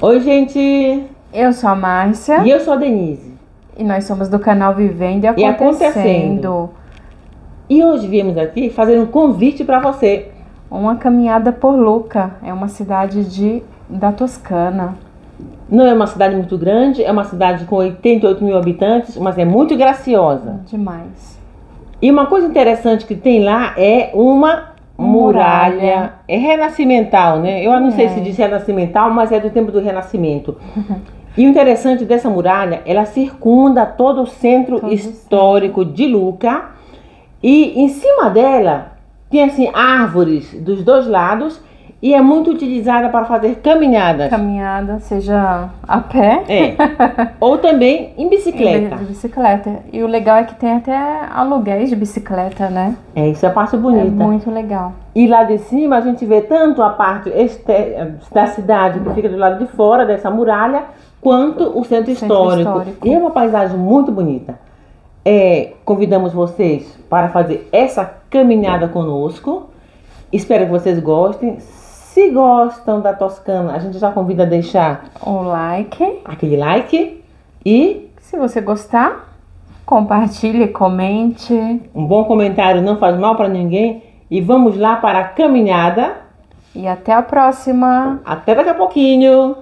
Oi, gente! Eu sou a Márcia E eu sou a Denise. e nós somos do canal Vivendo e E Acontecendo. Acontecendo. E hoje viemos aqui fazer um convite para você. Uma caminhada por Luca, é uma cidade de, da Toscana. Não é uma cidade muito grande, é uma cidade com 88 mil habitantes, mas é muito graciosa. Demais. E uma coisa interessante que tem lá é uma muralha. É renascimental, né? Eu não sei É. se diz renascimental, mas é do tempo do renascimento. E o interessante dessa muralha, ela circunda todo o centro Todo histórico de Luca. E em cima dela tem assim árvores dos dois lados e é muito utilizada para fazer caminhadas. Caminhada, seja a pé É. Ou também em bicicleta. De bicicleta. E o legal é que tem até aluguéis de bicicleta, né? É, isso é a parte É bonita. muito legal. E lá de cima a gente vê tanto a parte da cidade que fica do lado de fora dessa muralha, quanto o centro, Centro histórico. histórico. E é uma paisagem muito bonita. É, convidamos vocês para fazer essa caminhada conosco. Espero que vocês gostem. Se gostam da Toscana, a gente já convida a deixar O like. aquele like e Se você gostar, compartilhe, comente. um bom comentário não faz mal para ninguém. E vamos lá para a caminhada. E até a próxima! Até daqui a pouquinho!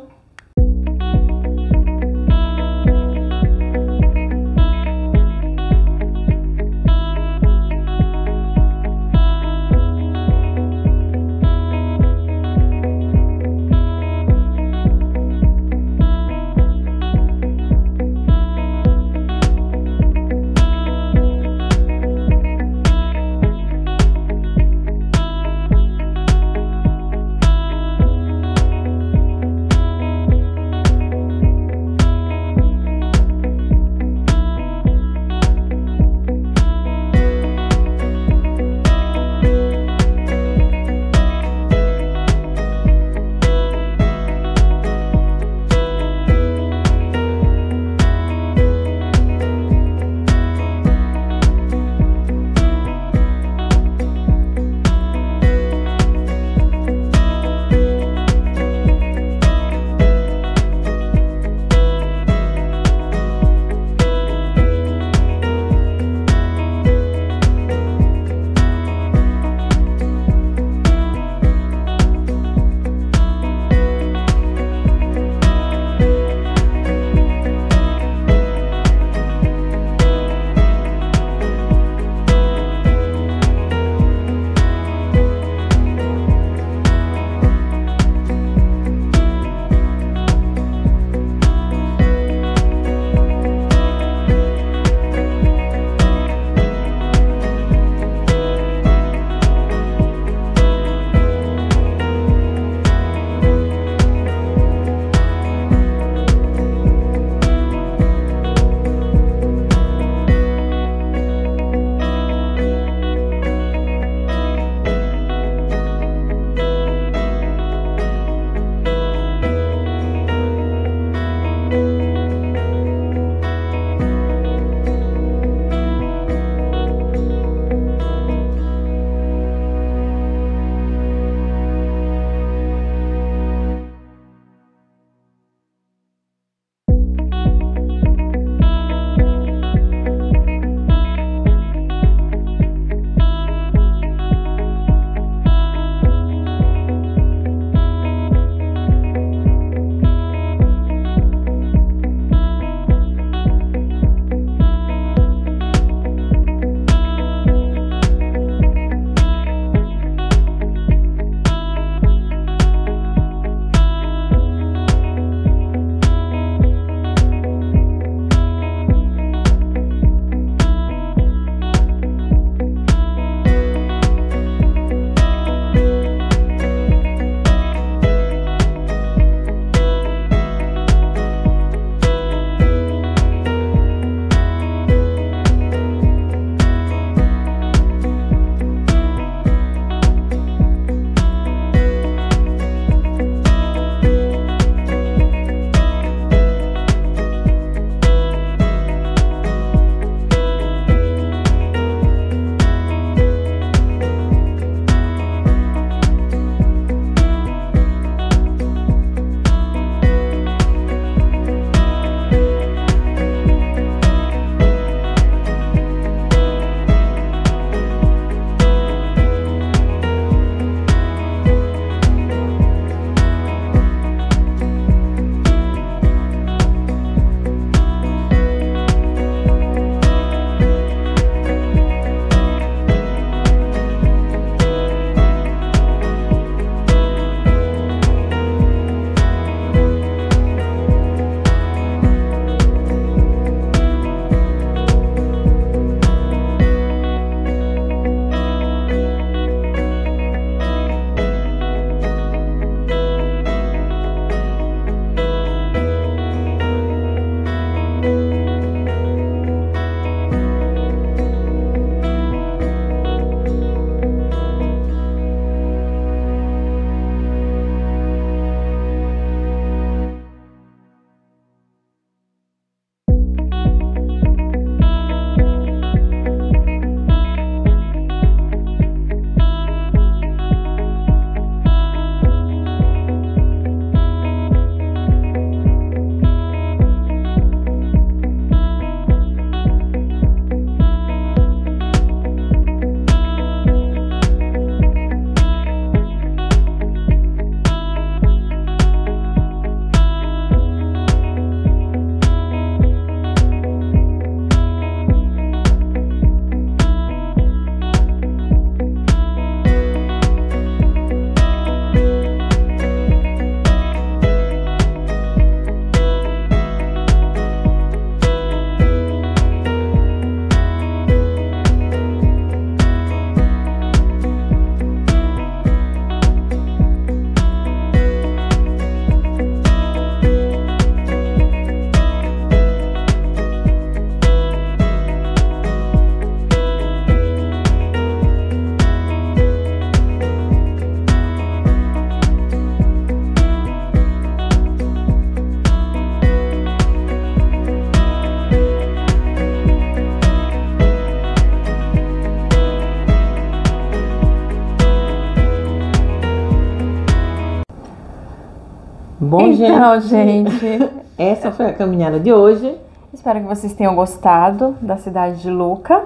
Bom, então, gente, essa foi a caminhada de hoje. Espero que vocês tenham gostado da cidade de Luca.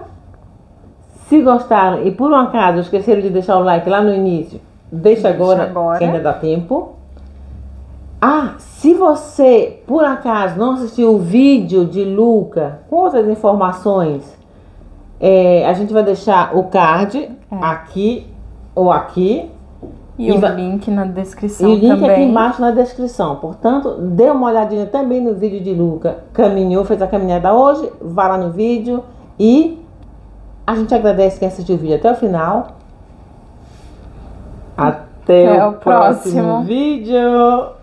Se gostaram e por um acaso esqueceram de deixar o like lá no início, deixa, deixa agora, agora, que ainda dá tempo. Ah, se você por acaso não assistiu o vídeo de Luca com outras informações, é, a gente vai deixar o card é. aqui ou aqui. E, e o vai... link na descrição E o link também. aqui embaixo na descrição. Portanto, dê uma olhadinha também no vídeo de Luca. Caminhou, fez a caminhada hoje. Vá lá no vídeo e a gente agradece quem assistiu o vídeo até o final. Até, até o, próximo, próximo vídeo.